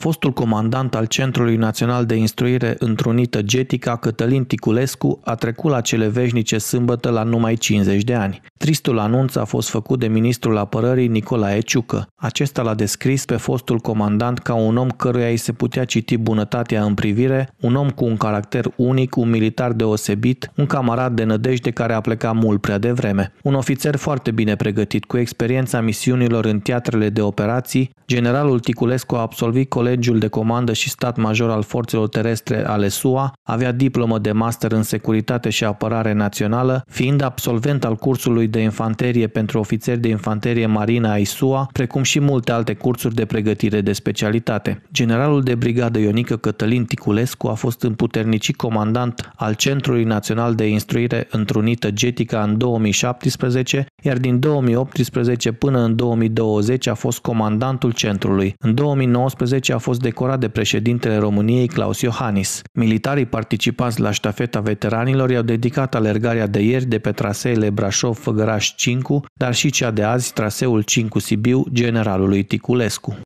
Fostul comandant al Centrului Național de Instruire întrunită Getica, Cătălin Ticulescu, a trecut la cele veșnice sâmbătă la numai 50 de ani. Tristul anunț a fost făcut de ministrul apărării Nicolae Ciucă. Acesta l-a descris pe fostul comandant ca un om căruia îi se putea citi bunătatea în privire, un om cu un caracter unic, un militar deosebit, un camarad de nădejde care a plecat mult prea devreme. Un ofițer foarte bine pregătit, cu experiența misiunilor în teatrele de operații, generalul Ticulescu a absolvit Colegiul de Comandă și Stat Major al Forțelor Terestre ale SUA, avea diplomă de master în securitate și apărare națională, fiind absolvent al cursului de infanterie pentru ofițeri de infanterie marină ai SUA, precum și multe alte cursuri de pregătire de specialitate. Generalul de brigadă Ionică Cătălin Ticulescu a fost împuternicit comandant al Centrului Național de Instruire întrunită Getica în 2017, iar din 2018 până în 2020 a fost comandantul centrului. În 2019 a fost decorat de președintele României Claus Iohannis. Militarii participați la ștafeta veteranilor i-au dedicat alergarea de ieri de pe traseele Brașov-Făgăraș 5, dar și cea de azi traseul 5 Sibiu generalului Ticulescu.